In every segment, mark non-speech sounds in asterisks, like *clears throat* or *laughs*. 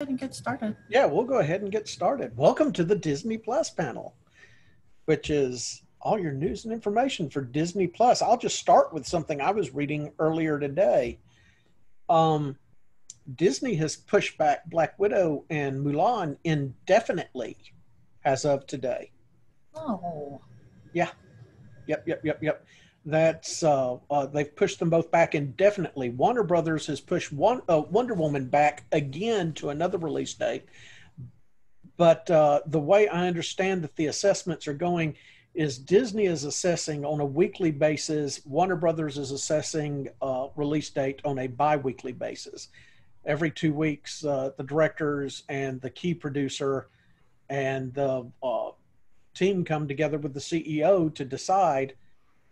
ahead and get started. Yeah, we'll go ahead and get started. Welcome to the Disney Plus panel, which is all your news and information for Disney Plus. I'll just start with something I was reading earlier today. Um, Disney has pushed back Black Widow and Mulan indefinitely as of today. Oh, Yeah. Yep, yep, yep, yep. That's uh, uh, they've pushed them both back indefinitely. Warner Brothers has pushed one uh, Wonder Woman back again to another release date. But uh, the way I understand that the assessments are going is Disney is assessing on a weekly basis. Warner Brothers is assessing uh, release date on a bi-weekly basis. Every two weeks, uh, the directors and the key producer and the uh, team come together with the CEO to decide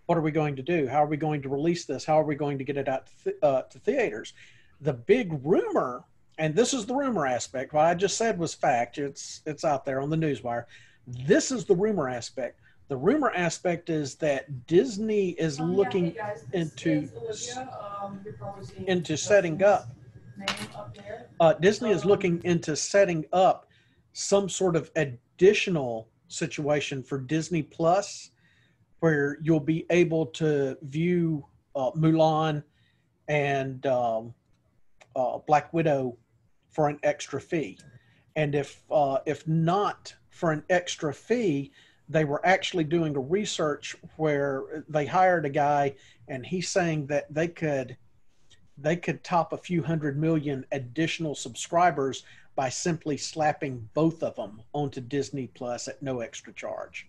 what are we going to do? How are we going to release this? How are we going to get it out to, th- uh, to theaters? The big rumor, and this is the rumor aspect. What I just said was fact. It's it's out there on the newswire. This is the rumor aspect. The rumor aspect is that Disney is Um, yeah, looking hey guys, into is Olivia. Um, you're probably seeing into setting up name up there. uh, Disney is Um, looking into setting up some sort of additional situation for Disney Plus, where you'll be able to view uh, Mulan and um, uh, Black Widow for an extra fee, and if uh, if not for an extra fee, they were actually doing a research where they hired a guy, and he's saying that they could they could top a few hundred million additional subscribers by simply slapping both of them onto Disney Plus at no extra charge.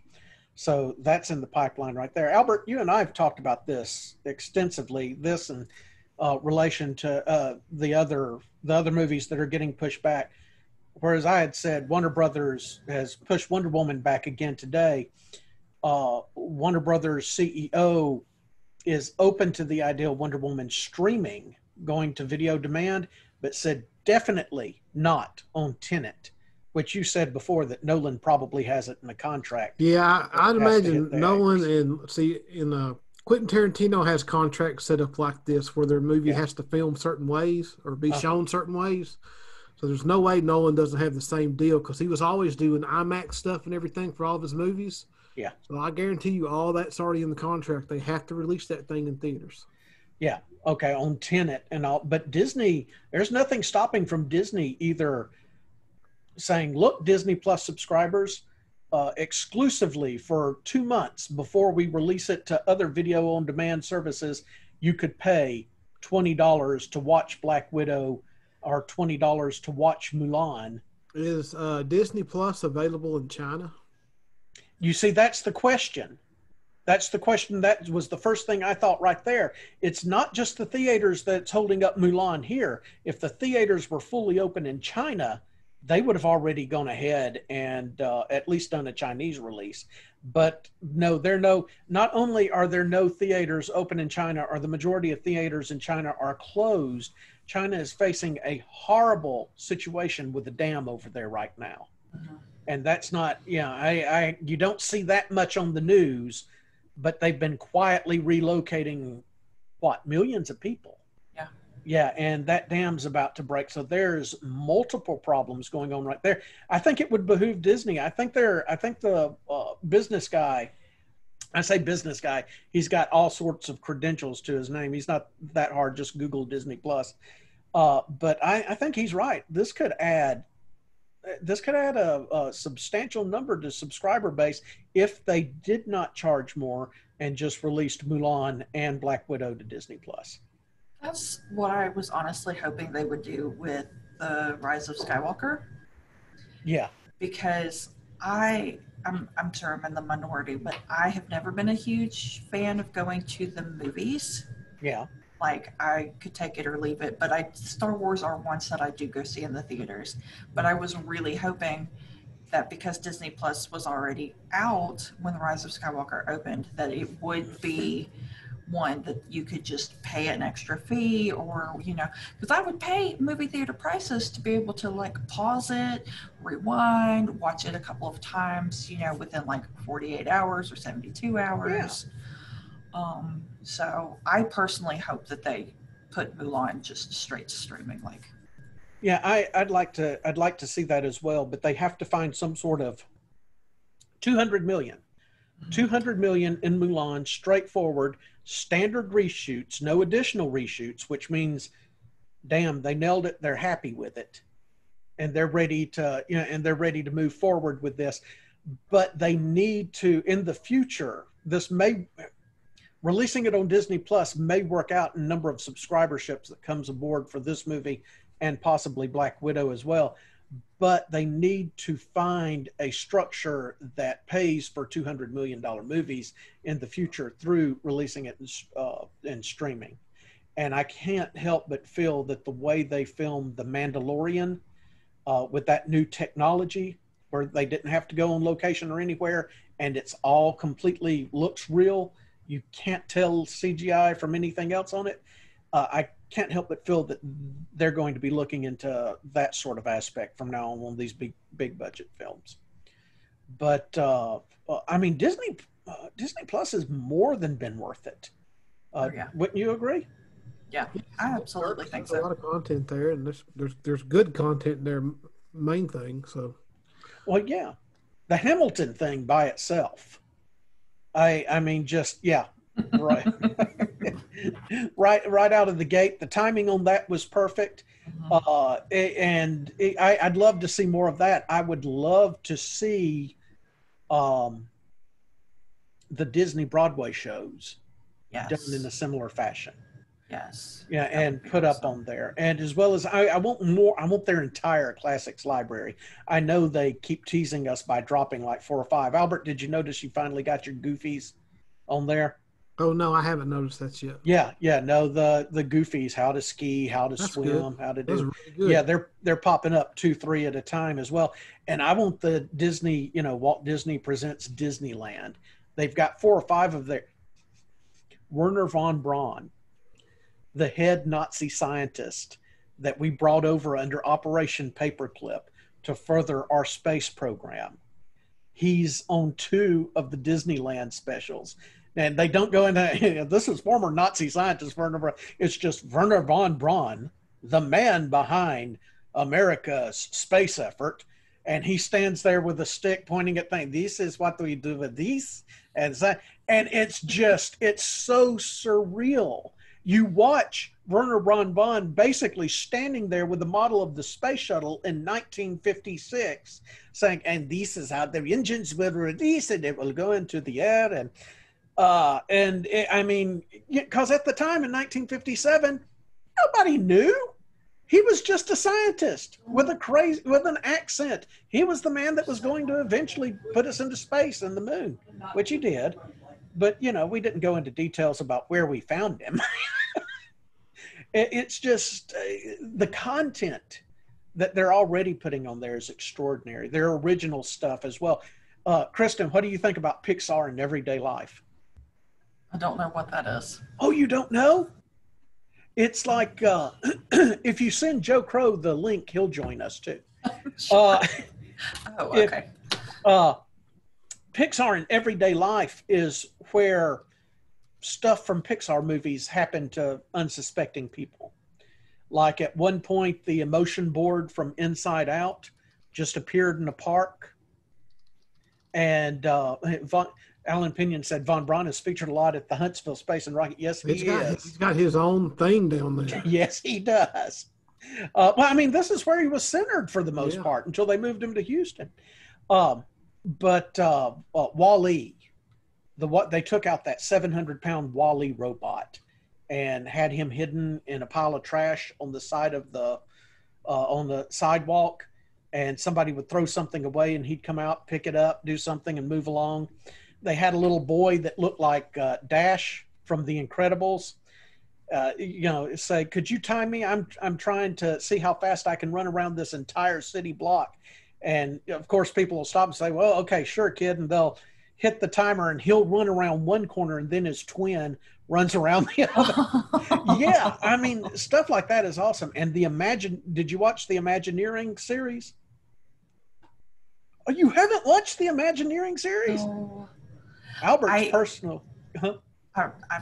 So that's in the pipeline right there. Albert, you and I have talked about this extensively. This and uh, relation to uh, the other the other movies that are getting pushed back. Whereas I had said Warner Brothers has pushed Wonder Woman back again today. Uh, Warner Brothers CEO is open to the idea of Wonder Woman streaming, going to video demand, but said definitely not on Tenet, which you said before that Nolan probably has it in the contract. Yeah, I, I'd It has to hit imagine Nolan actors. and see in uh, Quentin Tarantino has contracts set up like this where their movie Yeah. has to film certain ways or be Uh-huh. shown certain ways. So there's no way Nolan doesn't have the same deal because he was always doing IMAX stuff and everything for all of his movies. Yeah. So I guarantee you, all that's already in the contract. They have to release that thing in theaters. Yeah, okay, on Tenet and all, but Disney, there's nothing stopping from Disney either saying, look, Disney Plus subscribers, uh, exclusively for two months before we release it to other video on demand services, you could pay $20 to watch Black Widow or $20 to watch Mulan. Is uh, Disney Plus available in China? You see, that's the question. That's the question. That was the first thing I thought right there. It's not just the theaters that's holding up Mulan here. If the theaters were fully open in China, they would have already gone ahead and uh, at least done a Chinese release. But no, there no. Not only are there no theaters open in China, or the majority of theaters in China are closed. China is facing a horrible situation with the dam over there right now and that's not yeah I, I you don't see that much on the news but they've been quietly relocating what millions of people Yeah. and that dam's about to break. So there's multiple problems going on right there. I think it would behoove disney. I think they're i think the uh, business guy i say business guy he's got all sorts of credentials to his name. He's not that hard. Just google disney plus. Uh, but I, I think he's right. This could add this could add a, a substantial number to subscriber base if they did not charge more and just released Mulan and Black Widow to Disney Plus. That's what I was honestly hoping they would do with the Rise of Skywalker Yeah, because I I'm I'm sure I'm in the minority, but I have never been a huge fan of going to the movies. yeah, Like I could take it or leave it, but I Star Wars are ones that I do go see in the theaters. But I was really hoping that because Disney Plus was already out when the Rise of Skywalker opened, that it would be one that you could just pay an extra fee or you know because i would pay movie theater prices to be able to like pause it rewind watch it a couple of times you know within like 48 hours or 72 hours um so i personally hope that they put mulan just straight to streaming like Yeah, I, I'd like to. I'd like to see that as well, but they have to find some sort of two hundred million. 200 million in Mulan, straightforward, standard reshoots, no additional reshoots, which means, damn, they nailed it. They're happy with it, and they're ready to, you know, and they're ready to move forward with this. But they need to, in the future, this may releasing it on Disney Plus may work out in number of subscriberships that comes aboard for this movie and possibly Black Widow as well but they need to find a structure that pays for $200 million movies in the future through releasing it in, uh, in streaming. And I can't help but feel that the way they filmed The Mandalorian uh, with that new technology, where they didn't have to go on location or anywhere, and it's all completely looks real. You can't tell CGI from anything else on it. Uh, I can't help but feel that they're going to be looking into that sort of aspect from now on on these big big budget films. But uh, I mean, Disney uh, Disney Plus has more than been worth it. Uh, Oh, yeah. Wouldn't you agree? Yeah, I absolutely think There's a lot of content there, and there's there's there's good content there. Main thing, so Well, yeah, the Hamilton thing by itself. I I mean, just yeah, right, *laughs* right, right out of the gate. The timing on that was perfect. Mhm. Uh, and it, I, I'd love to see more of that. I would love to see um, the Disney Broadway shows Yes. done in a similar fashion. yes. Yeah, and would put up on there, and as well as I, I want more. I want their entire classics library. I know they keep teasing us by dropping like four or five. Albert, did you notice you finally got your Goofies on there? Oh no, I haven't noticed that yet. Yeah, yeah. No, the the Goofies, how to ski, how to That's swim, good. how to do. really. Yeah, they're they're popping up two, three at a time as well. And I want the Disney, you know, Walt Disney presents Disneyland. They've got four or five of their Wernher von Braun, the head Nazi scientist that we brought over under Operation Paperclip to further our space program. He's on two of the Disneyland specials. And they don't go into *laughs* this is former Nazi scientist Wernher Braun. It's just Wernher von Braun, the man behind America's space effort. And he stands there with a stick pointing at things. This is what we do with these. And that, and it's just, it's so surreal. You watch Wernher von Braun basically standing there with the model of the space shuttle in 1956 saying, and this is how the engines will release and it will go into the air. And, uh, and it, I mean, because at the time in 1957, nobody knew. He was just a scientist with a crazy, with an accent. He was the man that was going to eventually put us into space and the moon, which he did. But you know, we didn't go into details about where we found him. *laughs* it, it's just uh, the content that they're already putting on there is extraordinary. Their original stuff as well. Uh, Kristen, what do you think about Pixar in everyday life? I don't know what that is. Oh, you don't know? It's like uh, *clears throat* if you send Joe Crow the link, he'll join us too. *laughs* Uh, *laughs* oh, if- okay. uh, Pixar in everyday life is where stuff from Pixar movies happen to unsuspecting people. Like at one point, the emotion board from Inside Out just appeared in a park. And uh, Alan Pinion said Von Braun is featured a lot at the Huntsville Space and Rocket. Yes, he He's got is. he's got his own thing down there. *laughs* Yes, he does. Uh, well, I mean, this is where he was centered for the most Yeah. part until they moved him to Houston. Um, but uh, uh, WALL-E, the what they took out that 700 pound WALL-E robot and had him hidden in a pile of trash on the side of the uh, on the sidewalk, and somebody would throw something away and he'd come out, pick it up, do something, and move along. They had a little boy that looked like uh, Dash from The Incredibles uh, you know, say, could you time me? I'm I'm trying to see how fast I can run around this entire city block. And of course, people will stop and say, well, okay, sure, kid, and they'll hit the timer, and he'll run around one corner, and then his twin runs around the other. *laughs* yeah, I mean, stuff like that is awesome. And the Imagine, did you watch the Imagineering series? Oh, you haven't watched the Imagineering series? No. Albert's I- personal. Huh? I, I,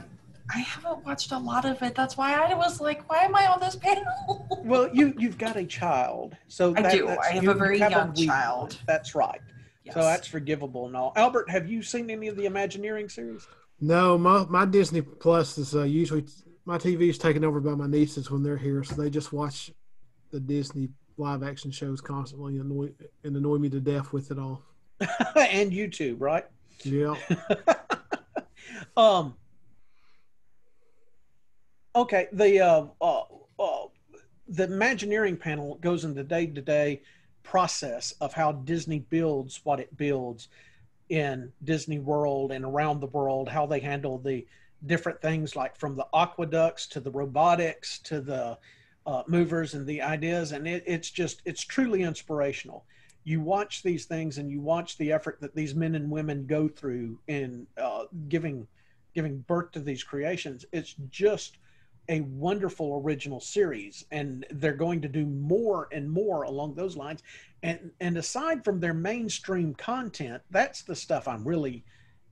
I haven't watched a lot of it. That's why I was like, why am I on this panel? *laughs* Well, you you've got a child, so I that- do. that's- I have you a very have young weak child. That's right. yes. So that's forgivable and all. Albert, have you seen any of the Imagineering series? No, my my Disney Plus is uh, usually my TV is taken over by my nieces when they're here, so they just watch the Disney live action shows constantly and annoy and annoy me to death with it all. *laughs* and YouTube, right? Yeah, *laughs* um. Okay, the uh, uh, uh, the Imagineering panel goes into the day to day process of how Disney builds what it builds in Disney World and around the world, how they handle the different things like from the aqueducts to the robotics to the uh, movers and the ideas, and it, it's just it's truly inspirational. You watch these things and you watch the effort that these men and women go through in uh, giving giving birth to these creations. It's just a wonderful original series, and they're going to do more and more along those lines. And and aside from their mainstream content, that's the stuff I'm really,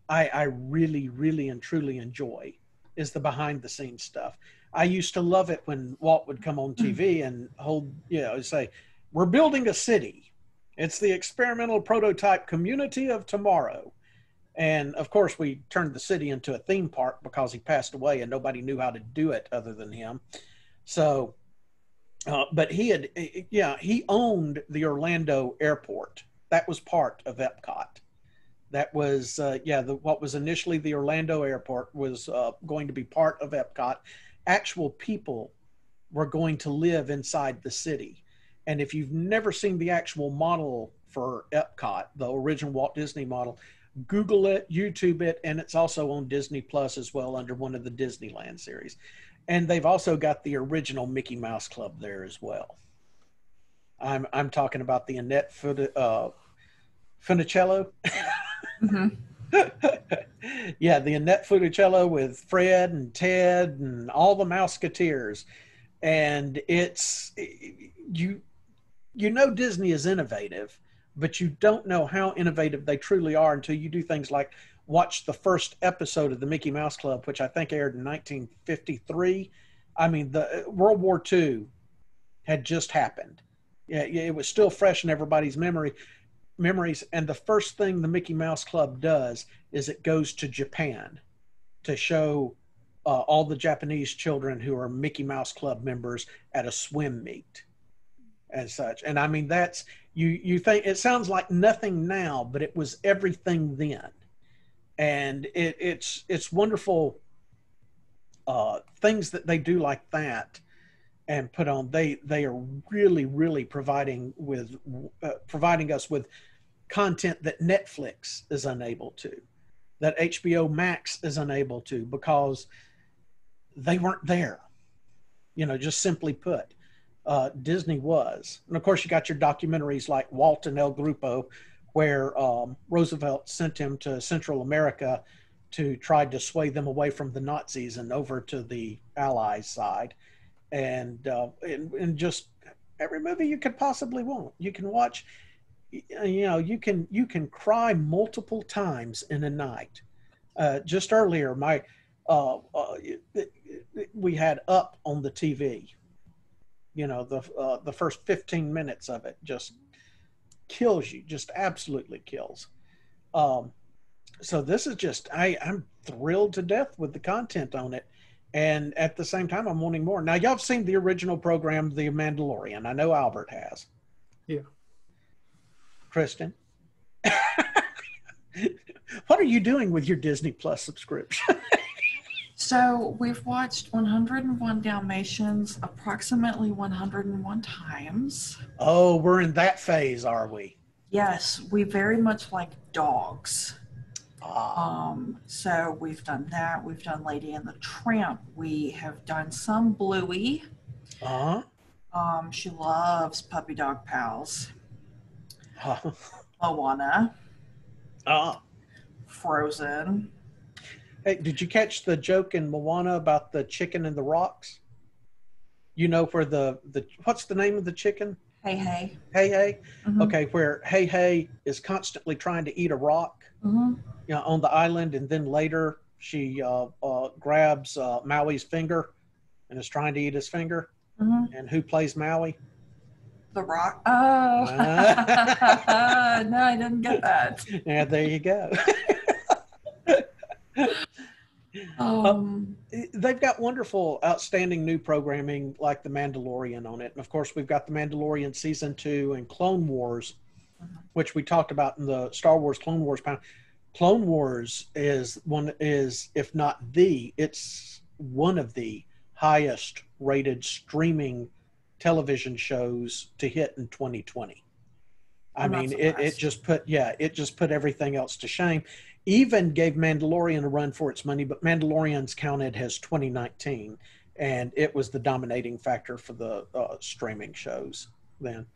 I I really really and truly enjoy is the behind the scenes stuff. I used to love it when Walt would come on TV and hold, you know, say, "We're building a city. It's the experimental prototype community of tomorrow." And of course, we turned the city into a theme park because he passed away and nobody knew how to do it other than him. So, uh, but he had, yeah, he owned the Orlando airport. That was part of Epcot. That was, uh, yeah, the, what was initially the Orlando airport was uh, going to be part of Epcot. Actual people were going to live inside the city. And if you've never seen the actual model for Epcot, the original Walt Disney model, Google it, YouTube it, and it's also on Disney Plus as well under one of the Disneyland series. And they've also got the original Mickey Mouse Club there as well. I'm I'm talking about the Annette uh, Funicello. Mhm. *laughs* yeah, the Annette Funicello with Fred and Ted and all the Mouseketeers, and it's you you know Disney is innovative, but you don't know how innovative they truly are until you do things like watch the first episode of the Mickey Mouse Club, which I think aired in 1953. I mean, the World War II had just happened. Yeah, it was still fresh in everybody's memory memories. And the first thing the Mickey Mouse Club does is it goes to Japan to show uh, all the Japanese children who are Mickey Mouse Club members at a swim meet and such. And I mean, that's you. You think it sounds like nothing now, but it was everything then. And it, it's it's wonderful uh, things that they do like that and put on they they are really really providing with uh, providing us with content that Netflix is unable to that HBO Max is unable to because they weren't there you know just simply put uh, Disney was and of course you got your documentaries like Walt and El Grupo where um, Roosevelt sent him to Central America to try to sway them away from the Nazis and over to the Allies side and, uh, and and just every movie you could possibly want. You can watch, you know, you can you can cry multiple times in a night. Uh, just earlier, my uh, uh, we had up on the TV. You know, the uh, the first fifteen minutes of it just kills you, just absolutely kills. Um, so this is just I I'm thrilled to death with the content on it. And at the same time i'm wanting more. Now y'all have seen the original program the mandalorian. I know albert has. Yeah. kristen? *laughs* What are you doing with your disney plus subscription *laughs* So we've watched 101 Dalmatians approximately 101 times. oh we're in that phase are we Yes, we very much like dogs. ah, Um, so we've done that. We've done Lady and the Tramp. We have done some Bluey. uh-huh. Um, she loves puppy dog pals. uh *laughs* Moana, uh Frozen. Hey did you catch the joke in moana about the chicken and the rocks you know where the the what's the name of the chicken Hey, hey. hey hey Mhm. okay where Heihei is constantly trying to eat a rock Mhm. you know, on the island, and then later She uh, uh, grabs uh, Maui's finger and is trying to eat his finger. Mhm. And who plays Maui? The Rock. *laughs* Oh, *laughs* no, I didn't get that. Yeah, there you go. *laughs* Um, They've got wonderful, outstanding new programming like The Mandalorian on it. And of course, we've got The Mandalorian season two and Clone Wars, Mhm. which we talked about in the Star Wars Clone Wars panel. Clone Wars is one is if not the it's one of the highest rated streaming television shows to hit in 2020. I mean, it, it just put yeah, it just put everything else to shame. Even gave Mandalorian a run for its money, but Mandalorian's counted as 2019, and it was the dominating factor for the uh, streaming shows then.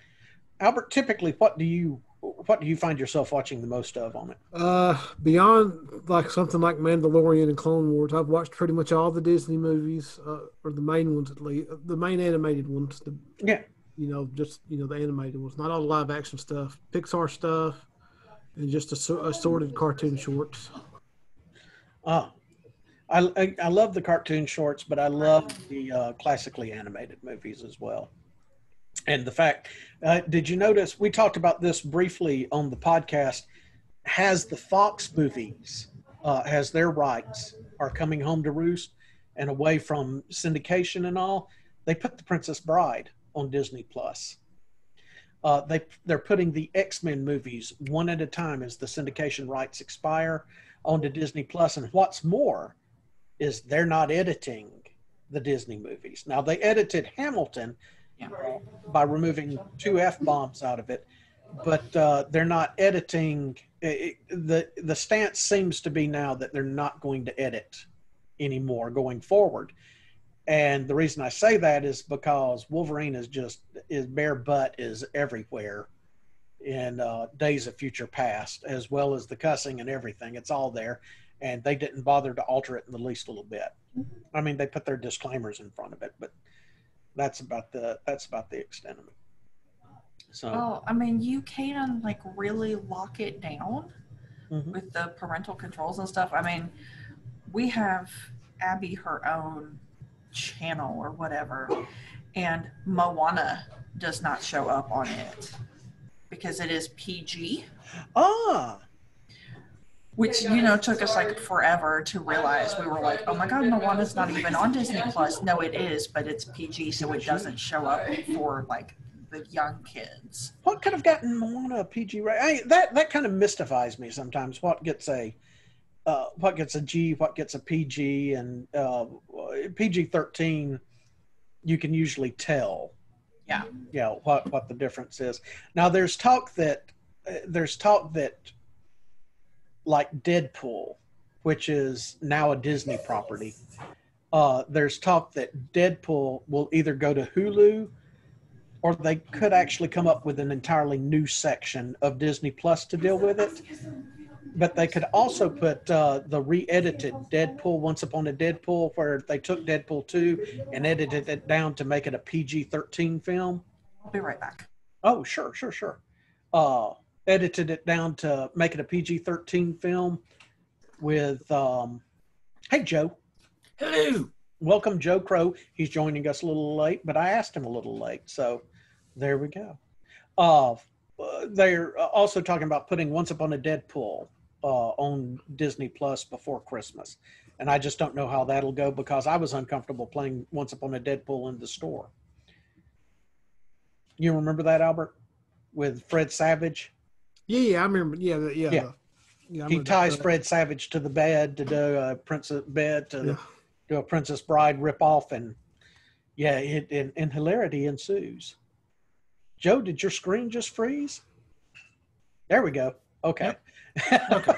Albert, typically, what do you what do you find yourself watching the most of on it? Uh, beyond like something like Mandalorian and Clone Wars, I've watched pretty much all the Disney movies, uh, or the main ones at least, the main animated ones. The, Yeah. you know, just you know the animated ones, not all the live action stuff, Pixar stuff, just asso- assorted cartoon shorts. Oh, I, I I love the cartoon shorts, but I love the uh, classically animated movies as well. And the fact, uh, did you notice we talked about this briefly on the podcast? Has the Fox movies, uh, has their rights are coming home to roost and away from syndication and all? They put the Princess Bride on Disney Plus. Uh, they they're putting the X Men movies one at a time as the syndication rights expire onto Disney Plus. And what's more is they're not editing the Disney movies. Now they edited Hamilton Yeah. by removing two f bombs out of it, but uh, they're not editing. It, the The stance seems to be now that they're not going to edit anymore going forward. And the reason I say that is because Wolverine is just his bare butt is everywhere in uh, Days of Future Past, as well as the cussing and everything. It's all there, and they didn't bother to alter it in the least little bit. I mean, they put their disclaimers in front of it, but that's about the that's about the extent of it. So well, I mean, you can like really lock it down Mhm. with the parental controls and stuff. I mean, we have Abby her own channel or whatever, and Moana does not show up on it because it is PG. ah, Which you know took us like forever to realize. We were like, "Oh my God, Moana's not even on Disney Plus." No, it is, but it's PG, so it doesn't show up for like the young kids. what could have gotten Moana a PG rating? I, that that kind of mystifies me sometimes. What gets a uh, what gets a G, what gets a PG, and uh, PG thirteen, you can usually tell. Yeah. you know what what the difference is. Now there's talk that uh, there's talk that like Deadpool, which is now a Disney property. Uh, there's talk that Deadpool will either go to Hulu or they could actually come up with an entirely new section of Disney Plus to deal with it. But they could also put uh, the re-edited Deadpool Once Upon a Deadpool, where they took Deadpool two and edited it down to make it a PG-13 film. I'll be right back. Oh, sure, sure, sure. Uh, edited it down to make it a PG-13 film with. Um, hey, Joe. Hello. Welcome, Joe Crow. He's joining us a little late, but I asked him a little late, so there we go. Uh, uh, they're also talking about putting Once Upon a Deadpool uh, on Disney Plus before Christmas, and I just don't know how that'll go because I was uncomfortable playing Once Upon a Deadpool in the store. You remember that, Albert, with Fred Savage? Yeah, yeah, I remember. Yeah, the- yeah, Yeah. the- yeah. He ties that. Fred Savage to the bed to do a princess bed to Yeah. do a Princess Bride ripoff, and yeah, it, and, and hilarity ensues. Joe, did your screen just freeze? There we go. Okay. Okay.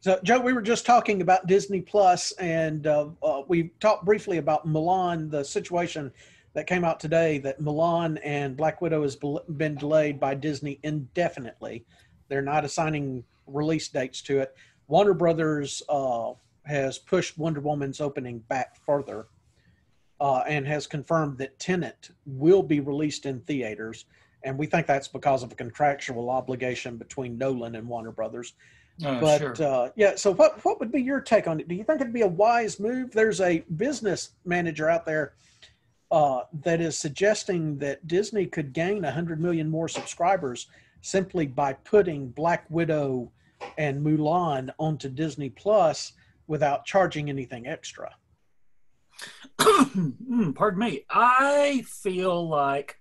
so, Joe, we were just talking about Disney Plus, and uh, uh, we talked briefly about Mulan, the situation that came out today that Mulan and Black Widow has been delayed by Disney indefinitely. They're not assigning release dates to it. Warner Brothers uh, has pushed Wonder Woman's opening back further uh, and has confirmed that Tenet will be released in theaters. And we think that's because of a contractual obligation between Nolan and Warner Brothers. Oh, but sure. uh, yeah, so what what would be your take on it? Do you think it'd be a wise move? There's a business manager out there uh, that is suggesting that Disney could gain hundred million more subscribers simply by putting Black Widow and Mulan onto Disney Plus without charging anything extra. *coughs* Mm, pardon me. I feel like,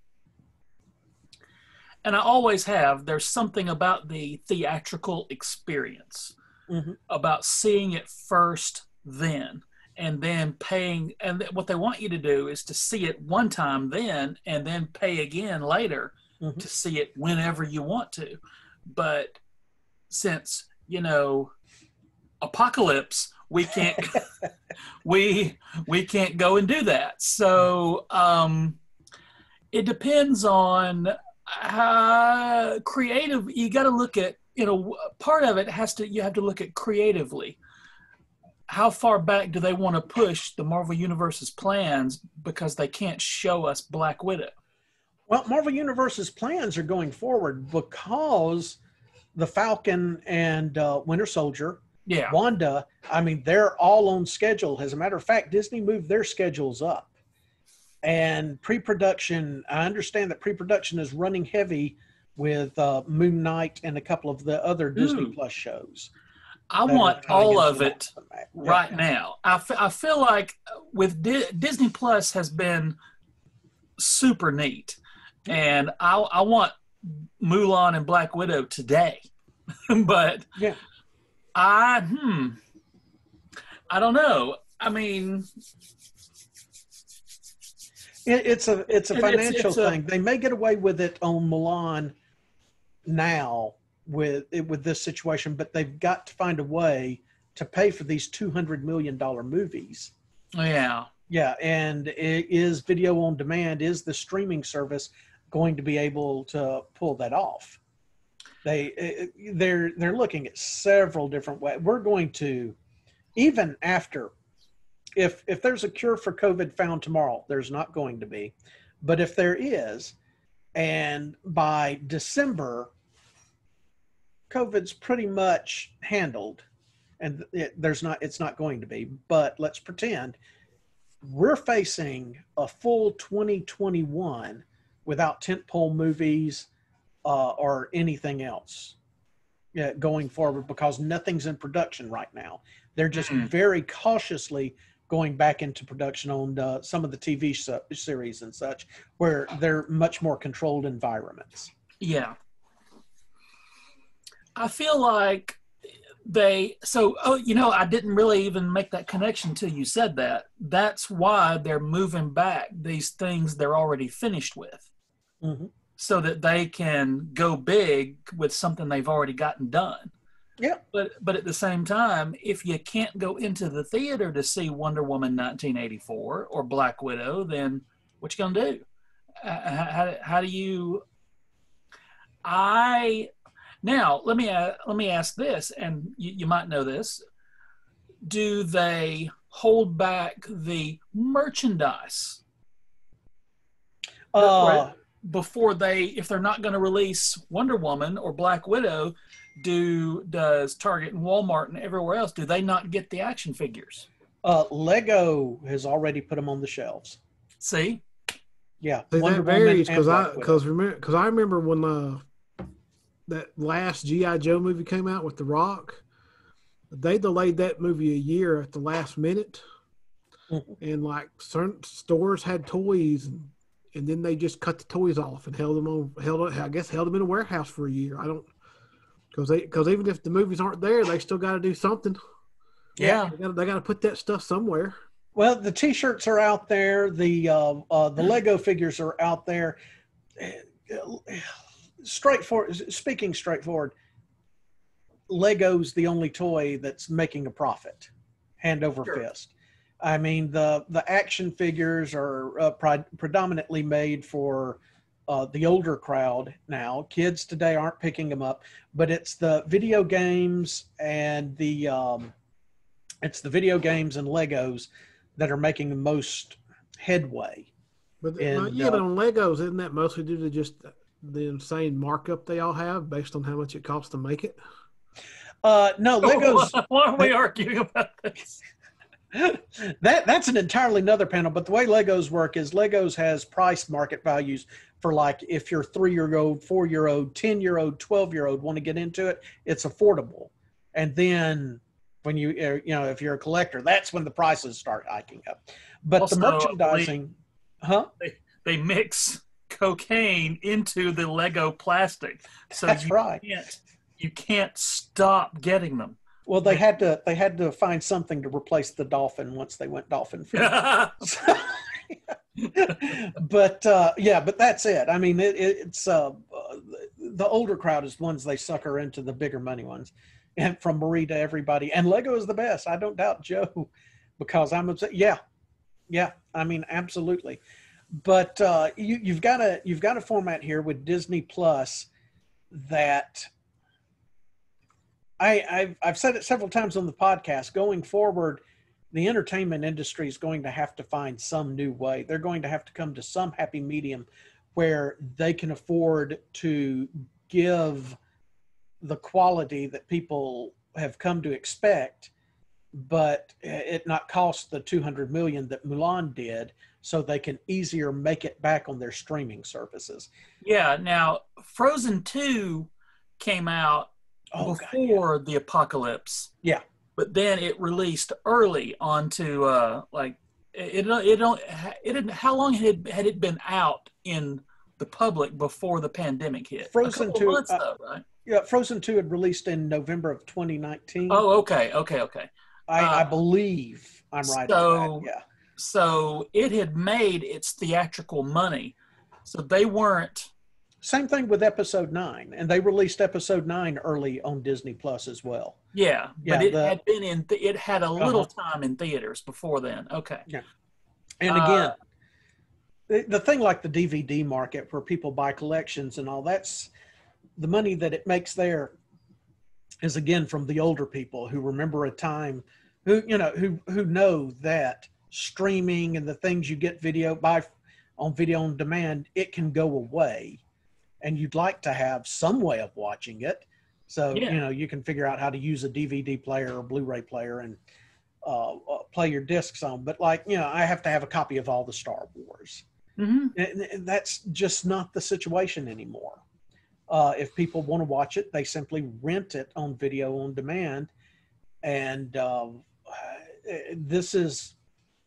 and I always have, there's something about the theatrical experience, Mhm. about seeing it first, then, and then paying. And th- what they want you to do is to see it one time, then, and then pay again later Mhm. to see it whenever you want to. But since, you know, apocalypse, we can't *laughs* we we can't go and do that. So um, it depends on uh, creative. You got to look at you know part of it has to you have to look at creatively. How far back do they want to push the Marvel Universe's plans because they can't show us Black Widow? Well, Marvel Universe's plans are going forward because the Falcon and uh, Winter Soldier Yeah, Wanda, I mean, they're all on schedule. As a matter of fact, Disney moved their schedules up. And pre production, I understand that pre production is running heavy with uh, Moon Knight and a couple of the other Disney Ooh. Plus shows. I want all of it Yeah. right now. I, f- I feel like with Di- Disney Plus has been super neat, and I I want Mulan and Black Widow today, *laughs* but Yeah. I hmm I don't know. I mean, It, it's a it's a It- it's- financial it's a- thing. They may get away with it on Mulan now with it with this situation, but they've got to find a way to pay for these two hundred million dollar movies. yeah, Yeah, and i- is video on demand? Is the streaming service going to be able to pull that off? They they're they're looking at several different ways. We're going to even after if if there's a cure for COVID found tomorrow, there's not going to be, but if there is, and by December, COVID's pretty much handled, and it, there's not it's not going to be. But let's pretend we're facing a full 2021 without tentpole movies uh, or anything else going forward because nothing's in production right now. They're just Mhm. very cautiously going back into production on uh, some of the TV se- series and such, where they're much more controlled environments. yeah. I feel like they so oh you know I didn't really even make that connection till you said that. That's why they're moving back these things they're already finished with. Mhm. so that they can go big with something they've already gotten done. Yeah. But but at the same time, if you can't go into the theater to see Wonder Woman 1984 or Black Widow, then what you gonna do? Uh, how, how do you? I now let me uh, let me ask this, and you, you might know this. Do they hold back the merchandise Uh, before they if they're not going to release Wonder Woman or Black Widow do does Target and Walmart and everywhere else do they not get the action figures uh, Lego has already put them on the shelves. see Yeah, See, that varies because I because remember because I remember when uh, that last GI Joe movie came out with The Rock, they delayed that movie a year at the last minute, Mhm. and like certain stores had toys, and, and then they just cut the toys off and held them on held I guess held them in a warehouse for a year. I don't because they because even if the movies aren't there, they still got to do something. yeah They got they got to put that stuff somewhere. Well, the T-shirts are out there. The uh, uh, the Lego figures are out there. Straightforward. Speaking straightforward, Lego's the only toy that's making a profit, hand over Sure. fist. I mean, the the action figures are uh, pre- predominantly made for uh, the older crowd now. Kids today aren't picking them up, but it's the video games and the um, it's the video games and Legos that are making the most headway. But uh, And, yeah, but uh, on Legos, isn't that mostly due to just the insane markup they all have based on how much it costs to make it? Uh, no, *laughs* Legos. Why are we arguing about this? *laughs* that that's an entirely another panel. But the way Legos work is Legos has price market values for like if you're three year old, four year old, ten year old, twelve year old want to get into it, it's affordable. And then when you uh, you know if you're a collector, that's when the prices start hiking up. But Also, the merchandising, huh? They mix cocaine into the Lego plastic, so That's you right. can't you can't stop getting them. Well, they had to they had to find something to replace the dolphin once they went dolphin free. *laughs* but uh, yeah, but that's it. I mean, it, it, it's uh, uh, the older crowd is the ones they sucker into the bigger money ones, and from Marie to everybody. And Lego is the best. I don't doubt Joe, because I'm upset. Yeah, yeah. I mean, absolutely. But uh, you, you've got a you've got a format here with Disney Plus that I, I've I've said it several times on the podcast. Going forward, the entertainment industry is going to have to find some new way. They're going to have to come to some happy medium where they can afford to give the quality that people have come to expect, but it not cost the 200 million that Mulan did, so they can easier make it back on their streaming services. yeah. Now, Frozen Two came out Oh, God, before the apocalypse. Yeah. But then it released early onto uh like it it don't it didn't how long had it, had it been out in the public before the pandemic hit? Frozen 2, months uh, though, right? yeah, Frozen 2 had released in November of 2019. Oh, okay, okay, okay. I, I uh, believe I'm right so-. Yeah. So it had made its theatrical money. So they weren't Same thing with episode nine, and they released episode nine early on Disney Plus as well. yeah, Yeah, but it the- had been in th- it had a little Uh-huh. time in theaters before then. Okay. Yeah. And Uh, again, the, the thing like the DVD market where people buy collections and all that's the money that it makes there is again from the older people who remember a time who you know who who know that streaming and the things you get video by on video on demand it can go away and you'd like to have some way of watching it. So Yeah. you know you can figure out how to use a dvd player or blu-ray player and uh, uh, play your discs on. But like you know i have to have a copy of all the star wars. Hmm and and that's just not the situation anymore. Uh, if people want to watch it, they simply rent it on video on demand, and um, uh, this is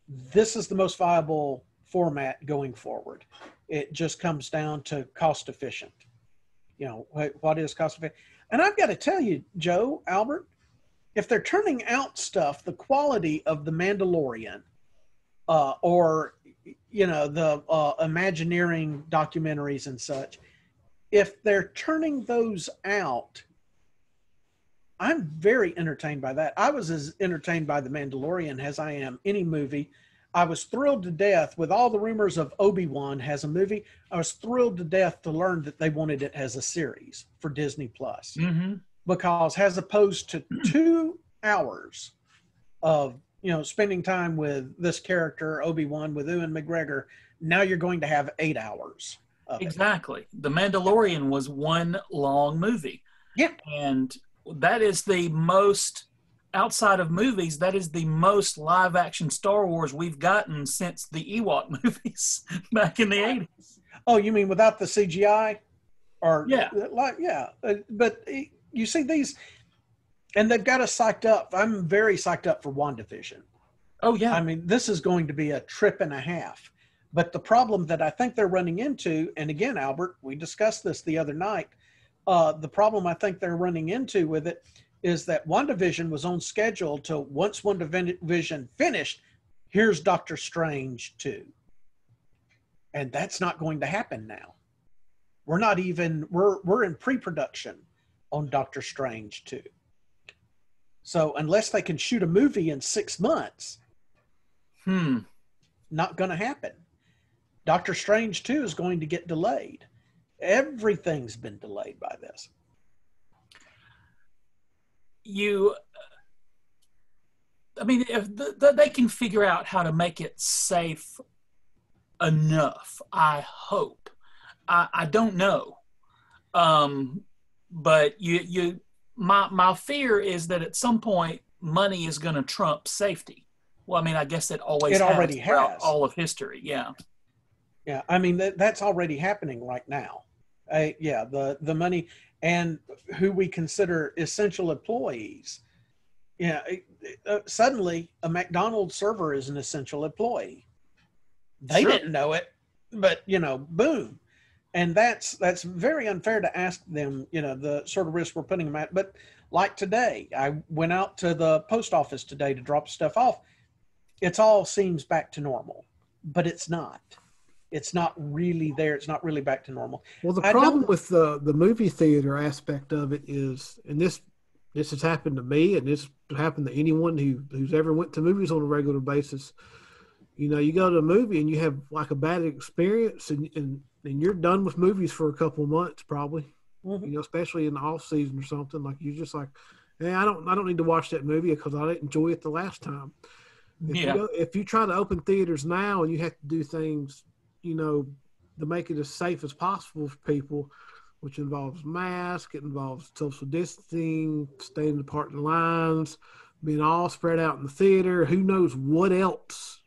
this is the most viable format going forward. It just comes down to cost efficient. You know what, what is cost efficient? And I've got to tell you, Joe Albert, if they're turning out stuff, the quality of the Mandalorian, uh, or you know the uh, imagineering documentaries and such if they're turning those out i'm very entertained by that i was as entertained by the mandalorian as i am any movie i was thrilled to death with all the rumors of obi-wan has a movie i was thrilled to death to learn that they wanted it as a series for disney plus hmm because as opposed to *clears throat* two hours of you know spending time with this character obi-wan with ewan mcgregor now you're going to have eight hours of it. Exactly. The Mandalorian was one long movie. Yeah. And that is the most outside of movies, that is the most live action Star Wars we've gotten since the Ewok *laughs* movies back in the 80s. oh you mean without the cgi or Yeah. like yeah Uh, but uh, you see these and they've got us psyched up i'm very psyched up for wandavision Oh yeah. I mean, this is going to be a trip and a half. But the problem that I think they're running into, and again, Albert, we discussed this the other night. Uh, the problem I think they're running into with it is that WandaVision was on schedule to once WandaVision finished, here's Doctor Strange 2. And that's not going to happen now. We're not even, we're, we're in pre production on Doctor Strange 2. So unless they can shoot a movie in six months, hmm. not going to happen. Doctor Strange 2 is going to get delayed. Everything's been delayed by this. You I mean, if the, the, they can figure out how to make it safe enough, I hope. I, I don't know, um, but you you my my fear is that at some point money is going to trump safety. Well, I mean, I guess it always It already throughout has. all of history. Yeah, Yeah, I mean that that's already happening right now. Uh, yeah, the the money and who we consider essential employees. Yeah, it- uh, suddenly a McDonald's server is an essential employee. They Sure. didn't know it, but you know, boom, and that's that's very unfair to ask them. You know, the sort of risk we're putting them at. But like today, I went out to the post office today to drop stuff off. It's all seems back to normal, but it's not it's not really there. It's not really back to normal. Well, the I problem with the the movie theater aspect of it is, and this this has happened to me, and this happened to anyone who who's ever went to movies on a regular basis. You know, you go to a movie and you have like a bad experience, and and, and you're done with movies for a couple of months, probably. Mhm. You know, especially in the off season or something. Like you're just like, hey, I don't I don't need to watch that movie because I didn't enjoy it the last time. If Yeah. you go, if you try to open theaters now and you have to do things, you know, to make it as safe as possible for people, which involves masks, it involves social distancing, staying apart in lines, being all spread out in the theater. Who knows what else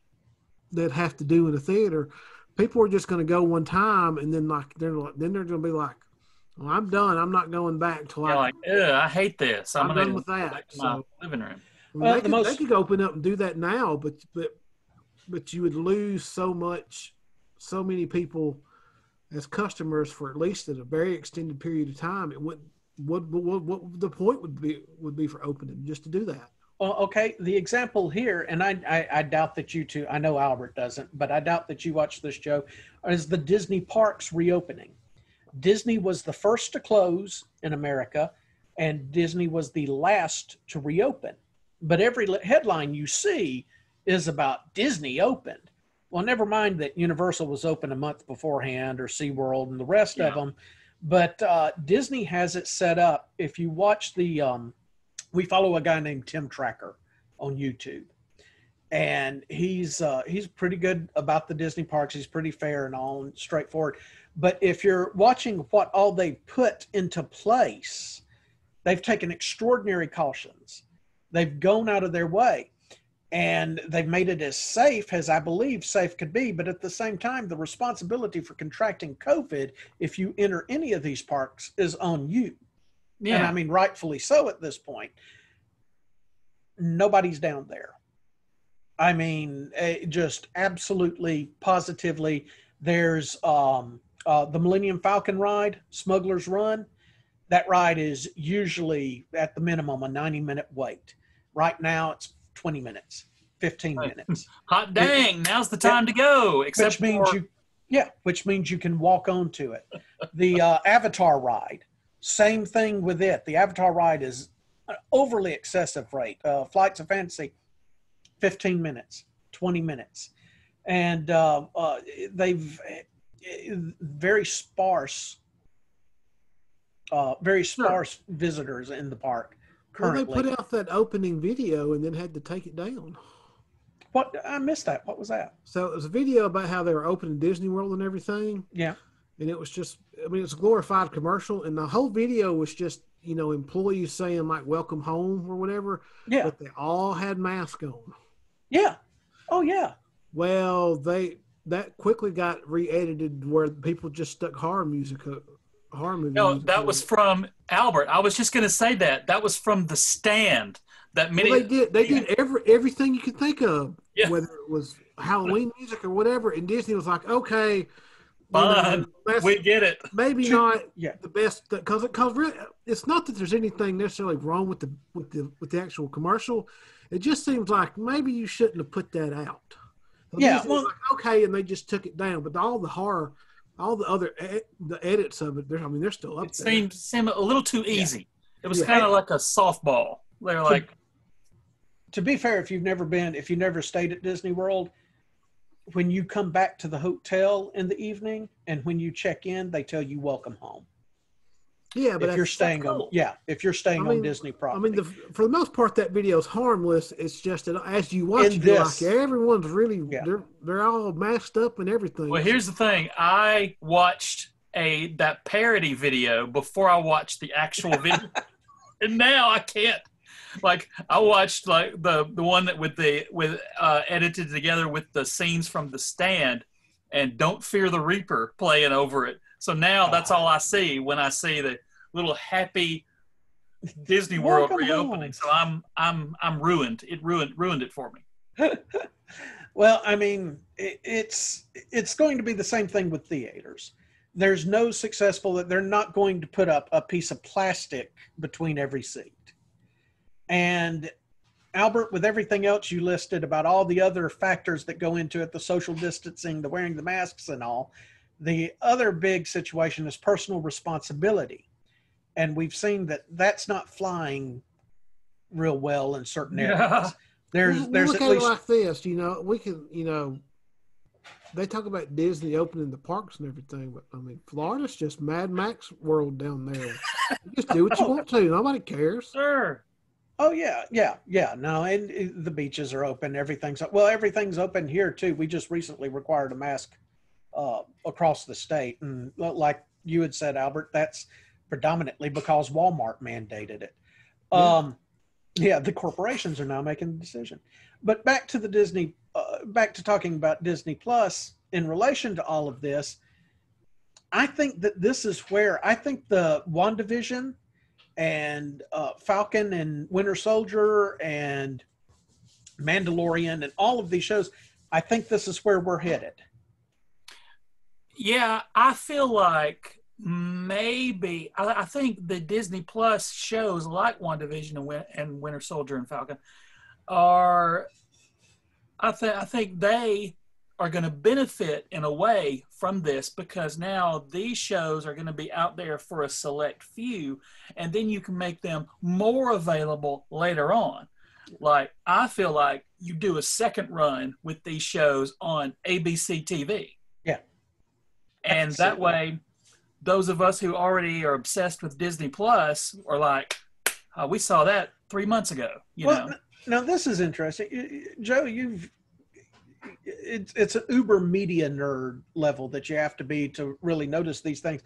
they'd have to do in the theater? People are just going to go one time, and then like they're like, then they're going to be like, well, "I'm done. I'm not going back until You're I." like, I hate this. I'm, I'm gonna done with that, back to my so- living room. Well, they, the could, most- they could open up and do that now, but but but you would lose so much, so many people as customers for at least at a very extended period of time. It would what what, what the point would be would be for opening just to do that. Well, okay. The example here, and I, I, I doubt that you two, I know Albert doesn't, but I doubt that you watch this show, is the Disney parks reopening. Disney was the first to close in America, and Disney was the last to reopen. But every headline you see is about Disney opened. Well, never mind that Universal was open a month beforehand, or SeaWorld, and the rest of them. But uh, Disney has it set up. If you watch the, um, we follow a guy named Tim Tracker on YouTube, and he's uh, he's pretty good about the Disney parks. He's pretty fair and all and straightforward. But if you're watching what all they put into place, they've taken extraordinary cautions. They've gone out of their way, and they've made it as safe as I believe safe could be. But at the same time, the responsibility for contracting COVID, if you enter any of these parks, is on you Yeah. and I mean rightfully so at this point. Nobody's down there. I mean, eh, just absolutely, positively. There's um, uh, the Millennium Falcon ride, Smuggler's Run. That ride is usually at the minimum a 90 minute wait. Right now, it's 20 minutes, 15 minutes, *laughs* hot dang! Now's the time to go. Except which means for you, yeah, which means you can walk onto it. The uh, *laughs* Avatar ride, same thing with it. The Avatar ride is an overly excessive rate. Uh, Flights of Fantasy, 15 minutes, 20 minutes. And uh, uh, they've very sparse, uh, very sparse visitors in the park Well, they put out that opening video and then had to take it down. what I missed that. What was that? So it was a video about how they were opening Disney World and everything. Yeah. and it was just i mean it's a glorified commercial and the whole video was just you know employees saying like welcome home or whatever Yeah. but they all had masks on Yeah. Oh yeah. well they that quickly got re-edited where people just stuck horror music horror movie no, that on was from Albert. I was just going to say that. That was from The Stand. That many. well, they did they did every everything you could think of Yeah. whether it was halloween music or whatever and disney was like okay you Fine. know, we get it. maybe Two- not Yeah. the best because because really it's not that there's anything necessarily wrong with the with the with the actual commercial. It just seems like maybe you shouldn't have put that out. So Yeah, well- like, okay, and they just took it down. But all the horror, all the other e- the edits of it, they're, I mean, they're still up It there. seemed seemed a little too easy. It was Yeah. kind of like a softball. They're like, to be fair, if you've never been, if you've never stayed at Disney World, when you come back to the hotel in the evening and when you check in, they tell you welcome home. Yeah, but if you're staying that's on, yeah, if you're staying I mean- on Disney property, I mean, the, for the most part, that video is harmless. It's just that as you watch it, this- like everyone's really Yeah. they're they're all masked up and everything. well, here's the thing. I watched a that parody video before I watched the actual *laughs* video. and now I can't. Like I watched like the the one that with the with uh, edited together with the scenes from The Stand and Don't Fear the Reaper playing over it. So now oh, that's all I see when I see the little happy Disney World Welcome reopening. home. So I'm I'm I'm ruined. It ruined ruined it for me. *laughs* Well, I mean, it, it's it's going to be the same thing with theaters. There's no successful that they're not going to put up a piece of plastic between every seat. And Albert, with everything else you listed about all the other factors that go into it, the social distancing, the wearing the masks and all, the other big situation is personal responsibility. And we've seen that that's not flying real well in certain areas. Yeah. *laughs* There's Well, there's look at at least it like this. You know, we can. You know, they talk about Disney opening the parks and everything, but I mean, Florida's just Mad Max world down there. You *laughs* just do what you want to. Nobody cares. Sure. Oh yeah, yeah, yeah. No, and uh, the beaches are open. Everything's well. Everything's open here too. We just recently required a mask uh, across the state, and like you had said, Albert, that's predominantly because Walmart mandated it. Yeah. Um, yeah, the corporations are now making the decision. But back to the Disney, uh, back to talking about Disney Plus in relation to all of this. I think that this is where I think the WandaVision and uh, Falcon and Winter Soldier and Mandalorian and all of these shows, I think this is where we're headed. Yeah, I feel like maybe I, I think the Disney Plus shows like WandaVision and, Win- and Winter Soldier and Falcon are I think I think they are going to benefit in a way from this because now these shows are going to be out there for a select few and then you can make them more available later on. Like I feel like you do a second run with these shows on ABC TV. And that way those of us who already are obsessed with Disney Plus are like, oh, we saw that three months ago. You well, know, now this is interesting, Joe. You've it's it's an uber media nerd level that you have to be to really notice these things.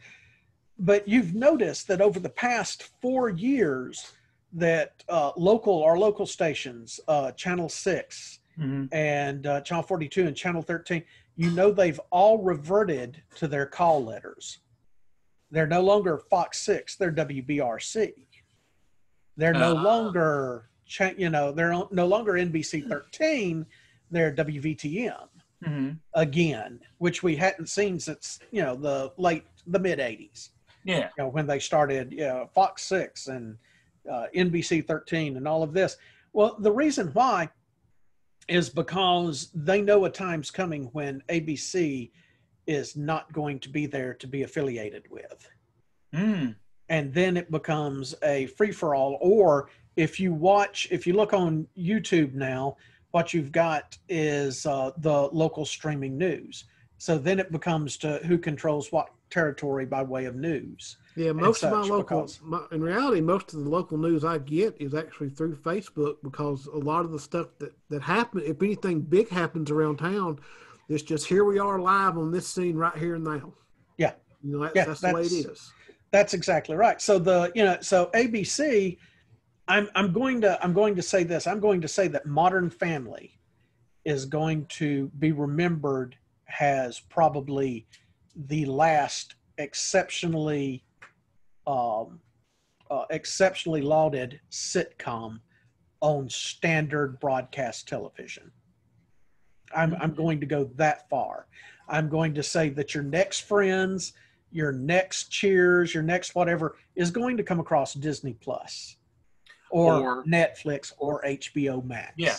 But you've noticed that over the past four years, that uh, local our local stations, uh, Channel Six Mhm. and uh, Channel Forty Two and Channel Thirteen, you know they've all reverted to their call letters. They're no longer Fox Six; they're WBRC. They're no Ah. longer, cha- you know, they're no longer NBC 13. They're WVTM Mhm. again, which we hadn't seen since you know the late the mid 80s. yeah, You know when they started, you know, Fox Six and uh, NBC 13 and all of this. Well, the reason why is because they know a time's coming when ABC is not going to be there to be affiliated with Mm. and then it becomes a free for all. Or if you watch, if you look on YouTube now, what you've got is uh, the local streaming news. So then it becomes to who controls what territory by way of news. Yeah, most of my local, my, in reality, most of the local news I get is actually through Facebook because a lot of the stuff that that happen, if anything big happens around town, it's just here we are live on this scene right here and now. Yeah. you know that's, Yeah, that's the way it that's- That's exactly right. So the you know so ABC, I'm I'm going to I'm going to say this. I'm going to say that Modern Family is going to be remembered as probably the last exceptionally um, uh, exceptionally lauded sitcom on standard broadcast television. I'm, I'm going to go that far. I'm going to say that your next Friends, your next Cheers, your next whatever is going to come across Disney Plus or, Or- Netflix or HBO Max. Yeah.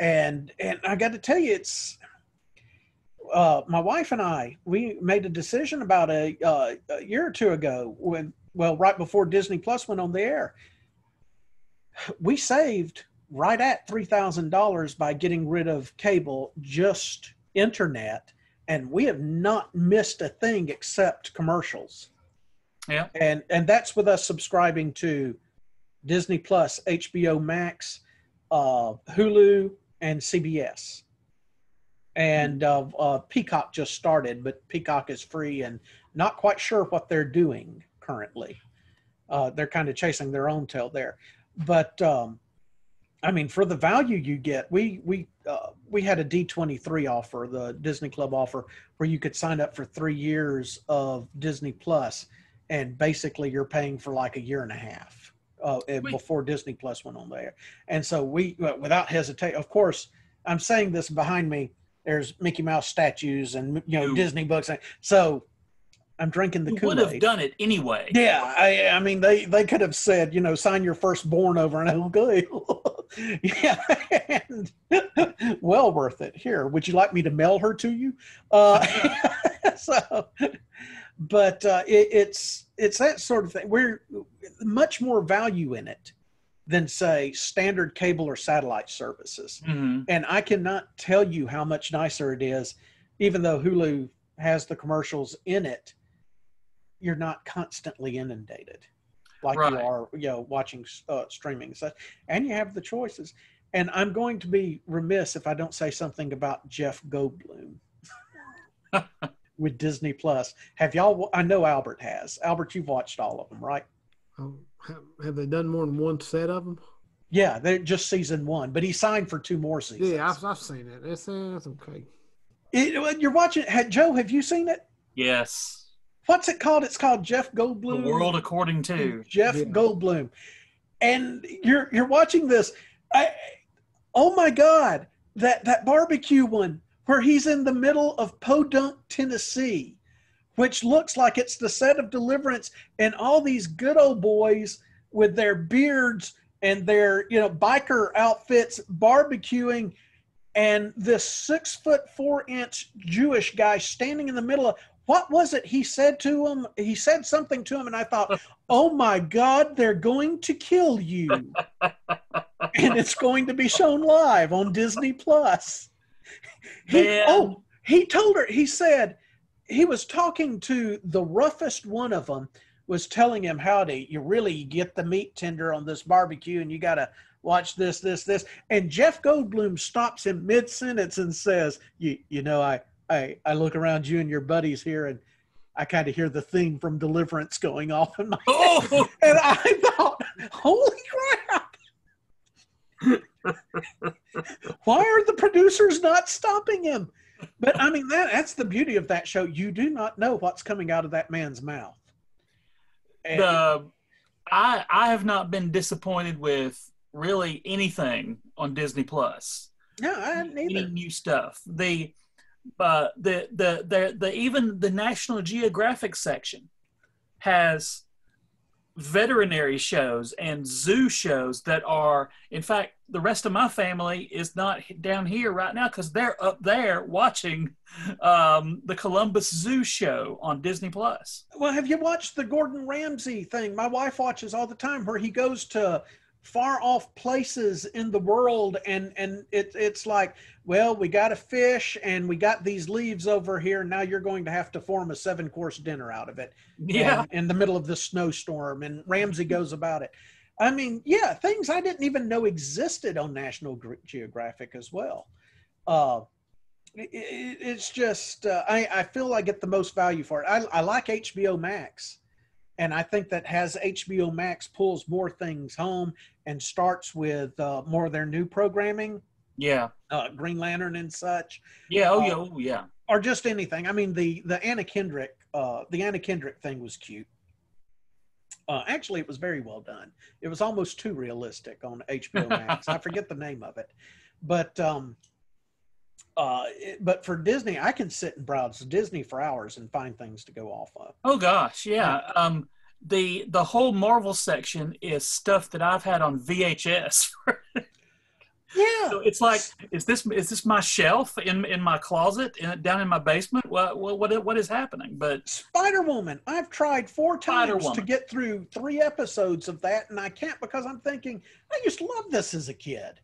And and I got to tell you, it's uh, my wife and I we made a decision about a, uh, a year or two ago when well right before Disney Plus went on the air. We saved right at three thousand dollars by getting rid of cable, just internet, and we have not missed a thing except commercials. Yeah. and and that's with us subscribing to Disney Plus, HBO Max, uh, Hulu, and CBS. And uh, uh, Peacock just started, but Peacock is free and not quite sure what they're doing currently. Uh, they're kind of chasing their own tail there, but um, I mean, for the value you get, we we uh, we had a D twenty three offer, the Disney Club offer, where you could sign up for three years of Disney Plus, and basically you're paying for like a year and a half uh, before Disney Plus went on there. And so we, uh, without hesitation, of course, I'm saying this behind me. There's Mickey Mouse statues and you know You- Disney books. So I'm drinking the Kool would have done it anyway. Yeah, I, I mean, they they could have said, you know, sign your firstborn over and okay. *laughs* yeah, and *laughs* well worth it. Here, would you like me to mail her to you? Uh, *laughs* so, but uh, it, it's it's that sort of thing. We're much more value in it than say standard cable or satellite services hmm and I cannot tell you how much nicer it is, even though Hulu has the commercials in it. You're not constantly inundated like you are, you know, watching uh, streaming and and you have the choices. And I'm going to be remiss if I don't say something about Jeff Goldblum *laughs* with Disney Plus. Have y'all? I know Albert has. Albert, you've watched all of them, right? Oh, ha- have they done more than one set of them? Yeah, they're just season one, but he signed for two more seasons. Yeah, I've, I've seen it. It's, uh, it's okay. It- you're watching. had- Joe, have you seen it? Yes. what's it called? It's called Jeff The Goldblum. world according to. Jeff Yeah. Goldblum, and you're you're watching this. I, oh my God, that that barbecue one where he's in the middle of Podunk, Tennessee, which looks like it's the set of Deliverance, and all these good old boys with their beards and their you know biker outfits barbecuing. And this six foot four inch Jewish guy standing in the middle of what was it he said to him? He said something to him, and I thought, *laughs* oh my God, they're going to kill you. *laughs* and it's going to be shown live on Disney Plus. He, oh, he told her, he said, he was talking to the roughest one of them, was telling him how to, you really get the meat tender on this barbecue and you got to watch this, this, this. And Jeff Goldblum stops him mid sentence and says, you, you know, I, I, I look around you and your buddies here and I kind of hear the theme from Deliverance going off in my head. Oh, *laughs* and I thought, holy crap. *laughs* Why are the producers not stopping him? But I mean that that's the beauty of that show. You do not know what's coming out of that man's mouth. And- the I I have not been disappointed with really anything on Disney Plus. no, I hadn't Any new stuff. The uh, the, the the the even the National Geographic section has veterinary shows and zoo shows that are in fact the rest of my family is not down here right now because they're up there watching um, the columbus zoo show on disney plus Well, have you watched the Gordon Ramsay thing? My wife watches all the time where he goes to far off places in the world and and it, it's like well we got a fish and we got these leaves over here. Now you're going to have to form a seven course dinner out of it. Yeah. And- in the middle of the snowstorm and Ramsay goes about it. I mean yeah things i didn't even know existed on national geographic as well. Uh it, it, it's just uh, I, I feel i get the most value for it. I, I like hbo max and i think that has hbo max pulls more things home and starts with uh, more of their new programming yeah uh, green lantern and such yeah oh Uh, yeah oh yeah or just anything. I mean, the the Anna Kendrick, uh, the Anna Kendrick thing was cute. Uh, actually, it was very well done. It was almost too realistic on HBO Max. *laughs* I forget the name of it, but um, uh, it- but for Disney, I can sit and browse Disney for hours and find things to go off of. Oh gosh, yeah. Um, the the whole Marvel section is stuff that I've had on VHS. *laughs* Yeah, so it's like, is this is this my shelf in in my closet in, down in my basement? What what what is happening? But Spider Woman. I've tried four times to get through three episodes of that, and I can't because I'm thinking I used to love this as a kid.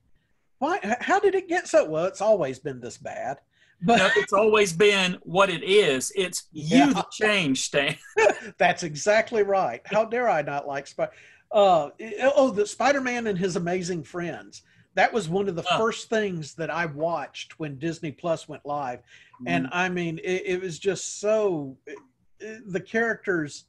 Why? How did it get so? Well, it's always been this bad. But no, it's always been what it is. It's you Yeah. the change, Stan. *laughs* That's exactly right. How dare I not like Spider? Uh, oh, the Spider-Man and his amazing friends. That was one of the Ah. first things that I watched when Disney Plus went live, and I mean, it, it was just so. it- the characters,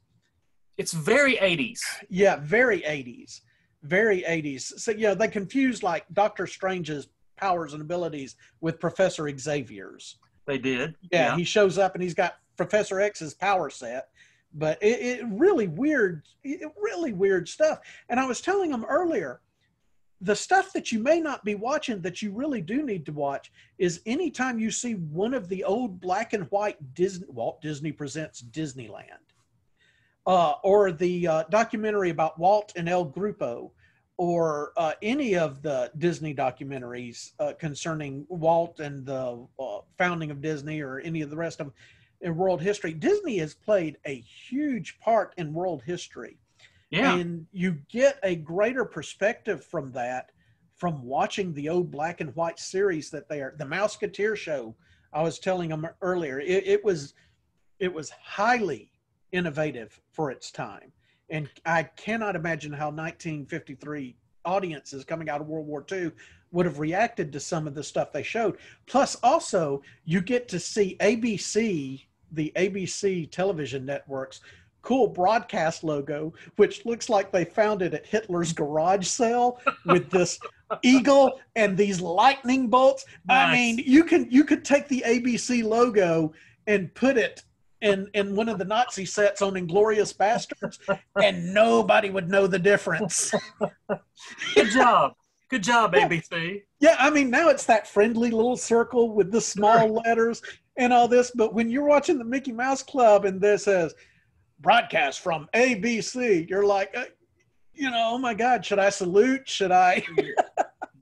it's very 80s. Yeah, very 80s. Very 80s. So, yeah, they confused like Doctor Strange's powers and abilities with Professor Xavier's. They did. Yeah, he shows up and he's got Professor X's power set. But it, it really weird, it, really weird stuff. And I was telling him earlier, the stuff that you may not be watching that you really do need to watch is anytime you see one of the old black and white Disney Walt Disney presents Disneyland, uh, or the uh, documentary about Walt and El Grupo, or uh, any of the Disney documentaries uh, concerning Walt and the uh, founding of Disney, or any of the rest of in world history. Disney has played a huge part in world history. Yeah. And you get a greater perspective from that from watching the old black and white series that they are. The Mouseketeer show, I was telling them earlier, it, it was it was highly innovative for its time. And I cannot imagine how 1953 audiences coming out of World War II would have reacted to some of the stuff they showed. Plus, also, you get to see ABC, the ABC television networks, cool broadcast logo, which looks like they found it at Hitler's garage sale with this *laughs* eagle and these lightning bolts. I mean, you can you could take the ABC logo and put it in in one of the Nazi sets on Inglourious Basterds, and nobody would know the difference. *laughs* Good job. Good job, Yeah. ABC. Yeah, I mean now it's that friendly little circle with the small letters and all this, but when you're watching the Mickey Mouse Club and this says broadcast from ABC, you're like, uh, you know, oh my God, should I salute? Should I?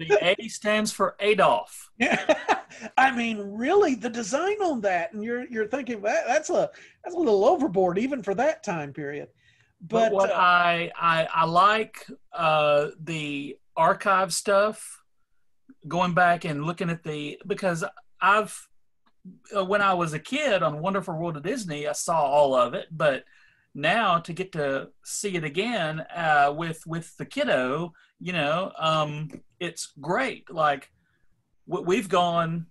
The A stands for Adolf. Yeah. *laughs* I mean, really, the design on that, and you're you're thinking that that's a that's a little overboard even for that time period. But, But, what uh, I, I I like uh, the archive stuff, going back and looking at the because I've uh, when I was a kid on Wonderful World of Disney, I saw all of it, but now to get to see it again uh, with with the kiddo, you know, um, it's great. Like we- we've gone.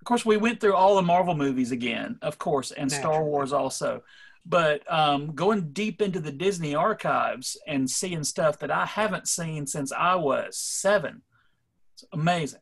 Of course, we went through all the Marvel movies again, of course, and Star Wars also but um, going deep into the Disney archives and seeing stuff that I haven't seen since I was seven, it's amazing.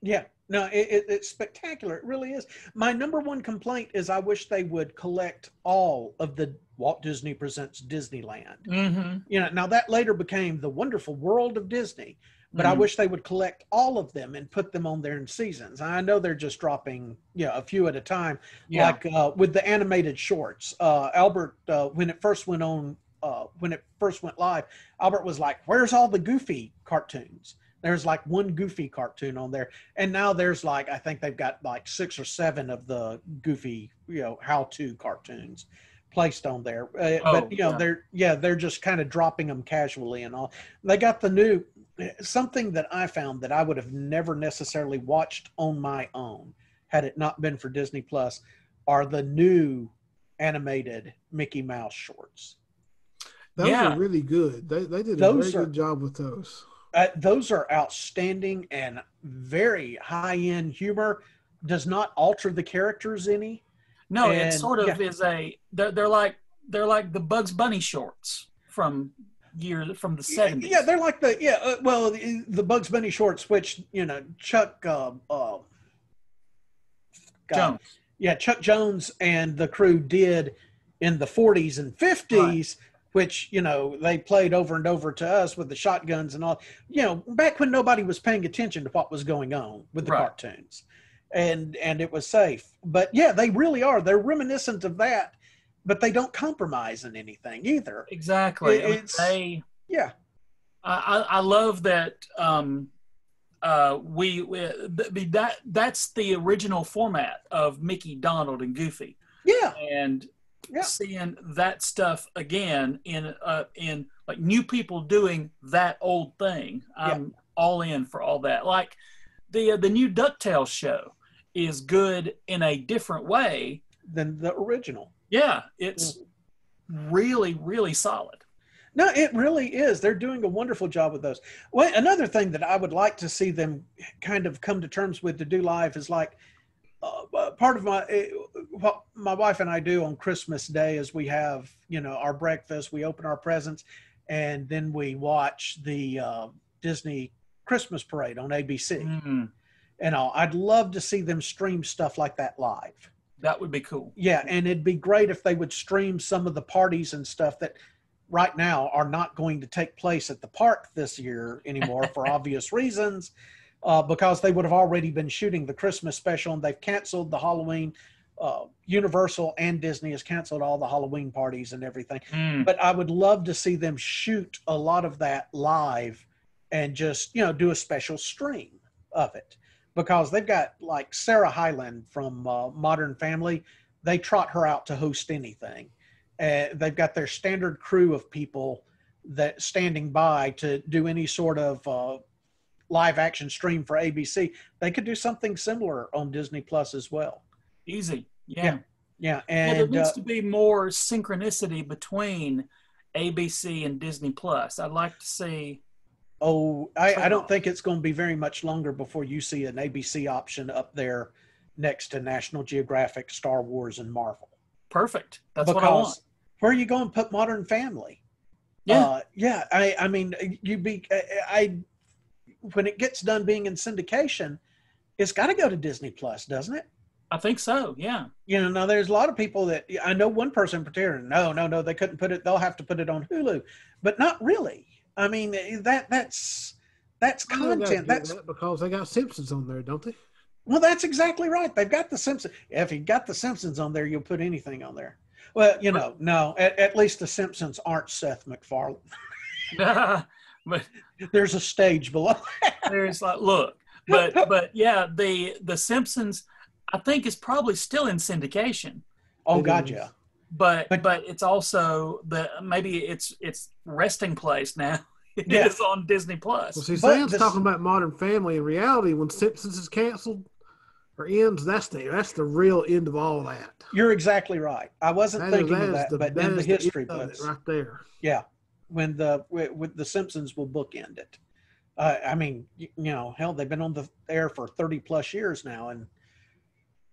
Yeah, no, it, it, it's spectacular. It really is. My number one complaint is I wish they would collect all of the Walt Disney Presents Disneyland. Mm-hmm. You know, now that later became the Wonderful World of Disney, but I Mhm. wish they would collect all of them and put them on there in seasons. I know they're just dropping, you know, a few at a time, Yeah, like uh, with the animated shorts. Uh, Albert, uh, when it first went on, uh, when it first went live, Albert was like, "Where's all the Goofy cartoons?" There's like one Goofy cartoon on there, and now there's like I think they've got like six or seven of the Goofy, you know, how-to cartoons placed on there. Uh, Oh, but you know, yeah. they're yeah, they're just kind of dropping them casually and all. They got the new something that I found that I would have never necessarily watched on my own had it not been for Disney Plus are the new animated Mickey Mouse shorts. Those Yeah. are really good. They they did a Those very are- good job with those. Uh, those are outstanding and very high end humor. Does not alter the characters any. no, it sort of yeah. is a. They're, they're like they're like the Bugs Bunny shorts from years from the seventies. Yeah, they're like the yeah. Uh, well, the, the Bugs Bunny shorts, which you know Chuck. Uh, uh, Jones. yeah, Chuck Jones and the crew did in the 40s and 50s, which, you know, they played over and over to us with the shotguns and all, you know, back when nobody was paying attention to what was going on with the Right. cartoons. And and it was safe. But yeah, they really are. They're reminiscent of that, but they don't compromise in anything either. Exactly. I mean, It's- they. Yeah. I, I I love that um, uh, we, we that that's the original format of Mickey, Donald, and Goofy, Yeah. and Yeah. seeing that stuff again in uh, in like new people doing that old thing. I'm all in for all that. Like the uh, the new Ducktales show is good in a different way. Than the original. Yeah, it's really really solid. No, it really is. They're doing a wonderful job with those. Well, another thing that I would like to see them kind of come to terms with to do live is like uh, part of my uh, what my wife and I do on Christmas Day is we have you know our breakfast, we open our presents, and then we watch the uh, Disney Christmas Parade on ABC. Mm, And all. I'd love to see them stream stuff like that live. that would be cool. Yeah, and it'd be great if they would stream some of the parties and stuff that right now are not going to take place at the park this year anymore for *laughs* obvious reasons, uh, because they would have already been shooting the Christmas special and they've canceled the Halloween. Uh, Universal and Disney has canceled all the Halloween parties and everything. Mm, But I would love to see them shoot a lot of that live and just, you know, do a special stream of it because they've got like Sarah Hyland from uh, Modern Family. They trot her out to host anything. Uh, they've got their standard crew of people that standing by to do any sort of uh, live action stream for ABC. They could do something similar on Disney Plus as well. easy. Yeah. Yeah, Yeah, Well, there needs uh, to be more synchronicity between ABC and Disney Plus. I'd like to see. Oh, I, I don't think it's going to be very much longer before you see an ABC option up there next to National Geographic, Star Wars, and Marvel. Perfect. That's what I want. where are you going to put Modern Family? Yeah. Uh, yeah. I, I mean, you'd be, I, I, when it gets done being in syndication, it's got to go to Disney Plus, doesn't it? I think so. Yeah. You know, now there's a lot of people that I know one person in particular, no, no, no, they couldn't put it, they'll have to put it on Hulu, but not really. I mean, that, that's, that's I know they content. That's, that because they got Simpsons on there, don't they? Well, that's exactly right. They've got the Simpsons. If you got the Simpsons on there, you'll put anything on there. Well, you know, no. At, at least the Simpsons aren't Seth MacFarlane. *laughs* *laughs* but *laughs* There's a stage below. *laughs* there's like, look, but *laughs* but yeah, the the Simpsons, I think is probably still in syndication. Oh, It God, yeah. but But- but, it's also the maybe it's it's resting place now. It Yeah. is on Disney Plus. Well, see, But Sam's this- talking about Modern Family. In reality, when Simpsons is canceled or ends, that's the that's the real end of all that. You're exactly right. I wasn't That is- thinking that of that, the- but that in the is the history of books, right there. yeah, when the with, with the Simpsons will bookend it. Uh, I mean, you, you know, hell, they've been on the air for 30 plus years now, and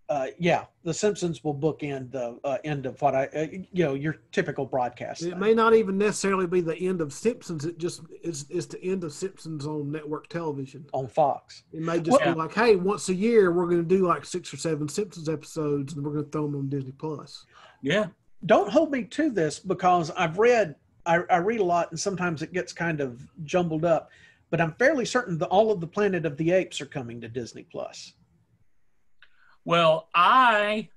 uh, yeah, the Simpsons will bookend the uh, end of what I, uh, you know, your typical broadcast. It thing. may not even necessarily be the end of Simpsons. It just is it's the end of Simpsons on network television. on Fox. It may just Well- be like, hey, once a year we're going to do like six or seven Simpsons episodes, and we're going to throw them on Disney Plus. Yeah. Don't hold me to this because I've read, I, I read a lot, and sometimes it gets kind of jumbled up. But I'm fairly certain that all of the Planet of the Apes are coming to Disney Plus. Well, I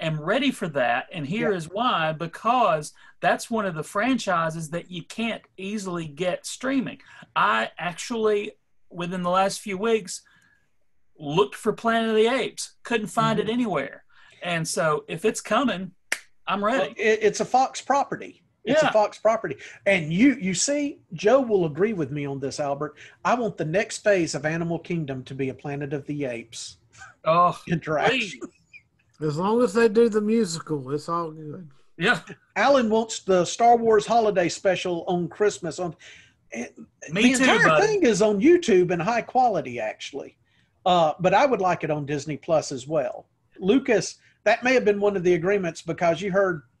am ready for that, and here is Yeah. why because that's one of the franchises that you can't easily get streaming. I actually, within the last few weeks, looked for Planet of the Apes, couldn't find Mm-hmm. it anywhere. And so if it's coming, I'm Well, ready. it, it's a Fox property. It's Yeah. a Fox property, and you you see, Joe will agree with me on this, Albert. I want the next phase of Animal Kingdom to be a Planet of the Apes Oh, *laughs* interaction. please. As long as they do the musical, it's all good. Yeah, Alan wants the Star Wars Holiday Special on Christmas. On it- Me the too, entire buddy. thing is on YouTube in high quality, actually. Uh, but I would like it on Disney Plus as well. Lucas, that may have been one of the agreements because you heard, *laughs*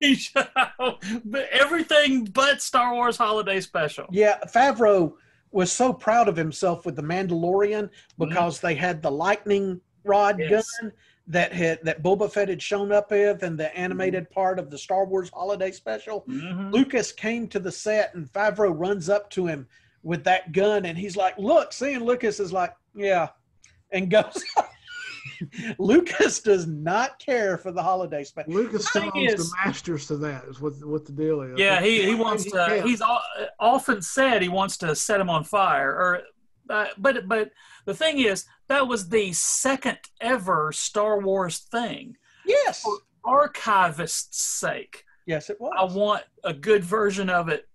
everything but Star Wars Holiday Special. yeah, Favreau was so proud of himself with the Mandalorian because they had the lightning rod Yes. gun that had that Boba Fett had shown up with and the animated part of the Star Wars Holiday Special. Mhm. Lucas came to the set and Favreau runs up to him with that gun and he's like, Look, seeing Lucas is like, Yeah, and goes. *laughs* *laughs* Lucas does not care for the holiday special. Lucas still Thing is- the masters to that. Is what what the deal is. Yeah, he, he wants to. can't. He's al- often said he wants to set him on fire. Or, uh, but but the thing is, that was the second ever Star Wars thing. Yes. For archivist's sake, Yes, it was. I want a good version of it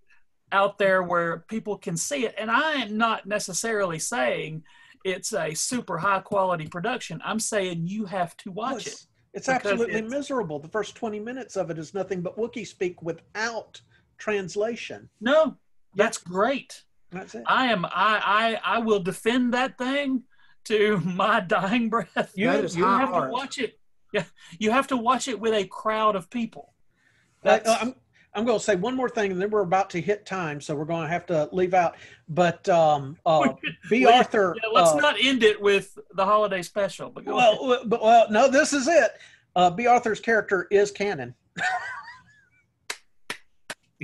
out there where people can see it. And I am not necessarily saying it's a super high quality production. I'm saying you have to watch it's, it. it's absolutely it's- miserable. The first 20 minutes of it is nothing but Wookiee speak without translation. No, that's great. That's it. I am I I I will defend that thing to *laughs* my dying breath. You, That is You high have to watch it. Yeah, You have to watch it with a crowd of people. Like, That's, uh, I'm I'm going to say one more thing, and then we're about to hit time, so we're going to have to leave out. But um, *laughs* uh, Bea Well, Arthur. yeah, let's uh, not end it with the holiday special. But ahead. Well, well, but well, no, this is it. Uh, Bea Arthur's character is canon.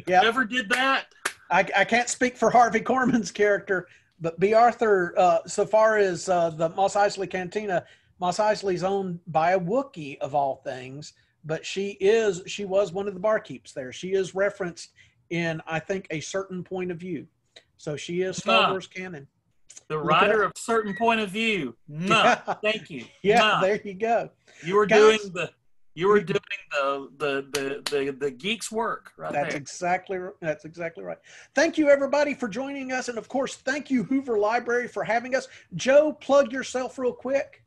yeah, whoever did that, I, I can't speak for Harvey Korman's character, but Bea Arthur, uh, so far as uh, the Mos Eisley Cantina, Mos Eisley's owned by a Wookiee of all things, but she is she was one of the barkeeps there. She is referenced in I think a certain point of view, so she is Star Huh. Wars canon. the writer of certain point of view. *laughs* No, Yeah. thank you. *laughs* Yeah, No. there you go. you were Guys- doing the you were doing the the the the, the geek's work right That's there. exactly that's exactly right. Thank you everybody for joining us, and of course, thank you Hoover Library for having us. Joe, plug yourself real quick.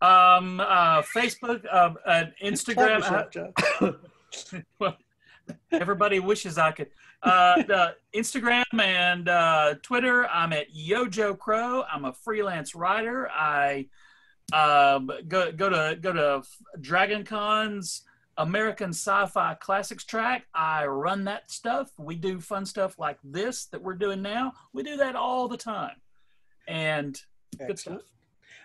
Um, uh, Facebook, uh, uh, *laughs* Instagram. well, everybody wishes I could. Uh, Instagram and uh, Twitter. I'm at Yojo Crow. I'm a freelance writer. I um, go go to go to Dragon Con's American Sci-Fi Classics track. I run that stuff. We do fun stuff like this that we're doing now. We do that all the time, and good stuff.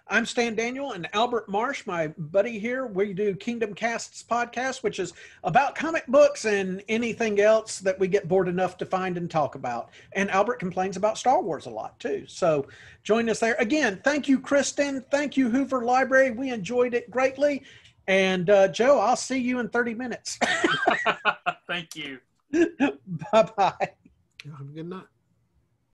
I'm Stan Daniel and Albert Marsh, my buddy here. We do Kingdom Casts podcast, which is about comic books and anything else that we get bored enough to find and talk about. And Albert complains about Star Wars a lot too. So join us there. Again, thank you, Kristen. Thank you, Hoover Library. We enjoyed it greatly. And uh, Joe, I'll see you in 30 minutes. *laughs* Thank you. *laughs* bye bye. Have a good night.